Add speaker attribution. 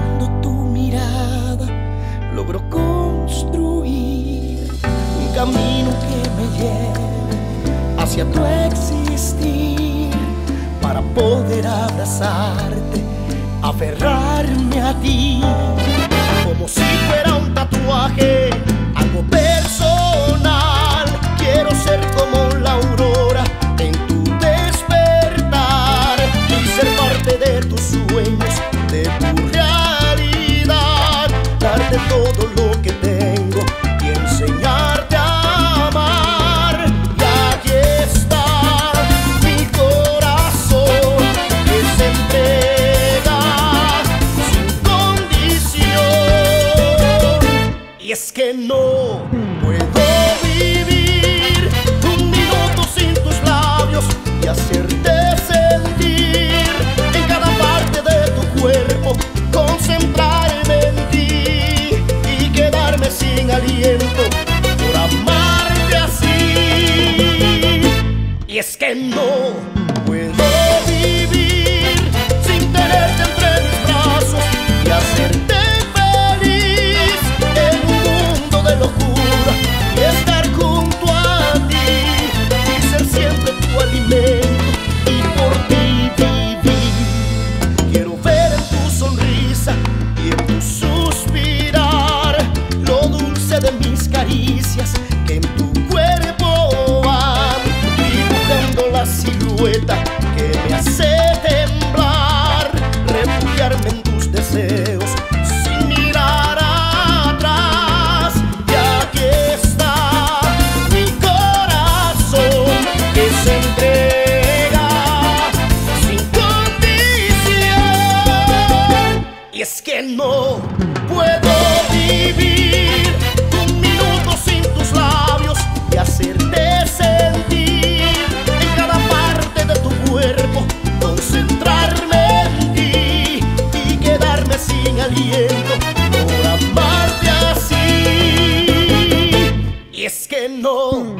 Speaker 1: buscando tu mirada, logro construir un camino que me lleve hacia tu existir para poder abrazarte, aferrarme a ti como si fuera un que no. vuelta. know.